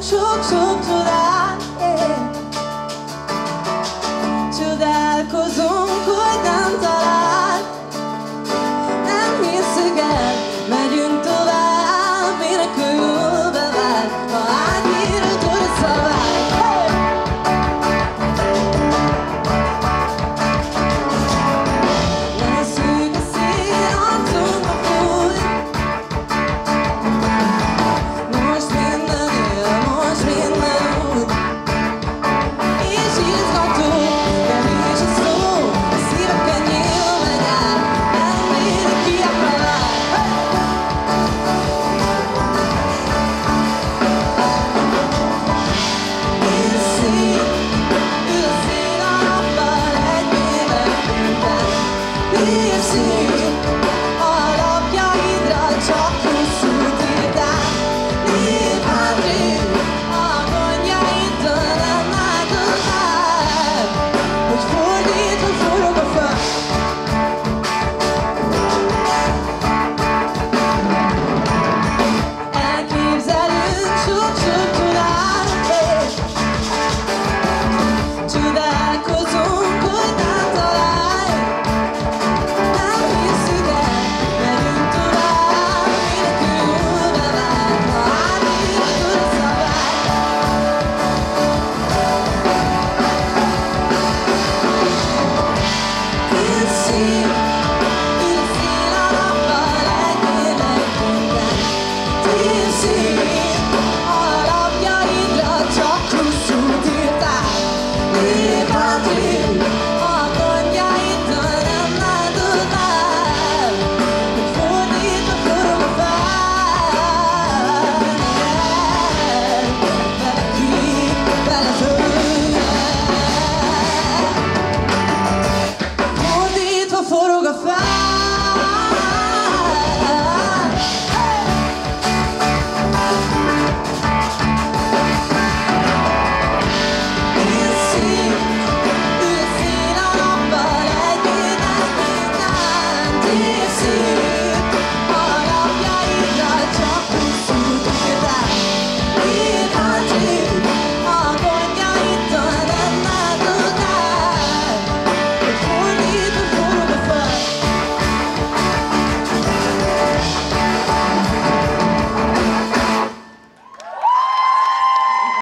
속속속다